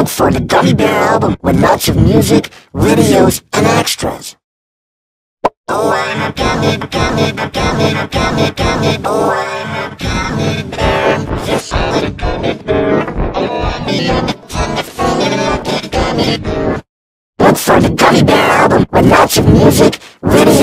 Look for the Gummy Bear album with lots of music, videos, and extras. Oh, I'm a gummy, gummy, gummy, gummy, gummy, oh, I'm a gummy bear. Yes, I'm a gummy bear. Oh, I'm a gummy, gummy bear. Look for the Gummy Bear album with lots of music, videos,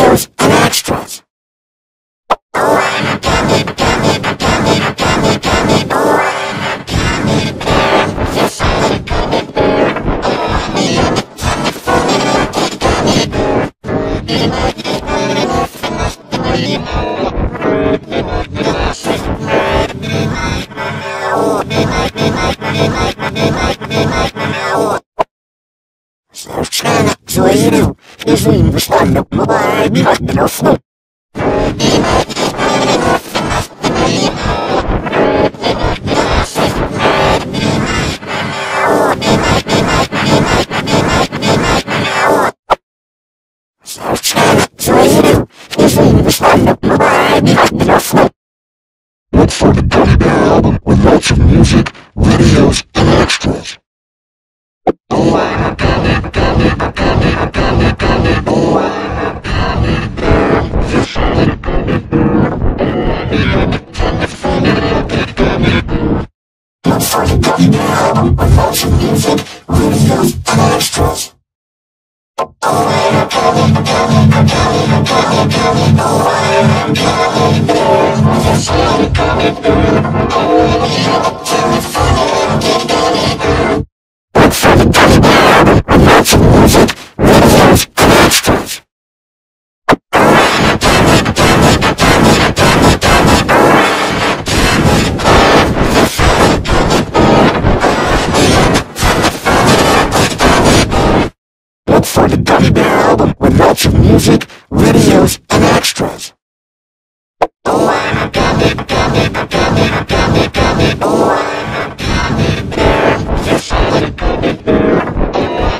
Совершенно злоерил, извини, бесславно, бывает, не как грозно. Subscribe, using the sound of music, videos, and Look for the Gummy Bear album with lots of music, videos, and extras. Oh, Oh,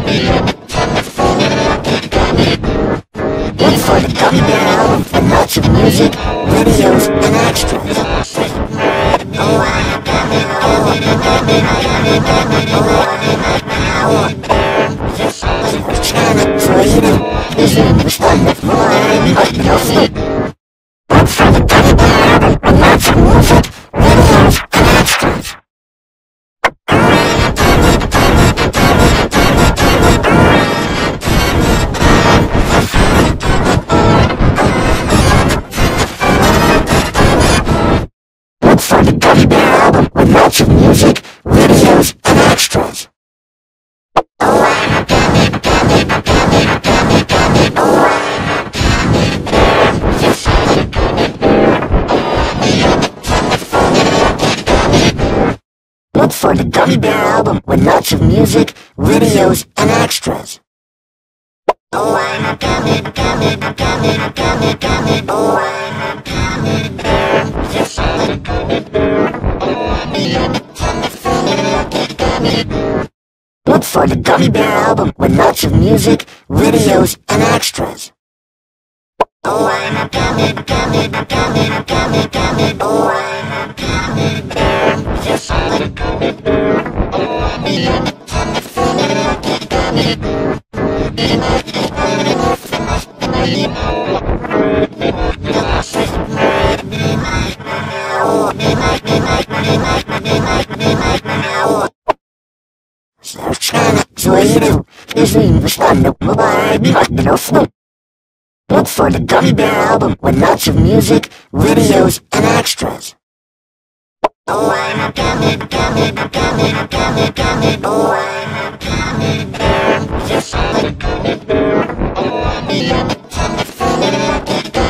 Look for the Gummy Bear album with lots of music, videos, and extras. Oh, I'm a gummy, oh, I'm a Gummy Bear album with lots of music, videos, and extras. Oh, I'm a gummy, gummy, gummy, gummy, gummy, I'm I'm a. Oh, I'm a. Look for the Gummy Bear album with lots of music, videos, and extras. Oh, I'm a gummy, gummy, gummy, gummy, gummy, I'm Later, this Look for the Gummy Bear album with lots of music, videos, and extras. Oh, I'm a gummy, gummy, gummy, gummy, gummy. Oh, I'm a gummy bear, just like a gummy bear. Oh, I'm a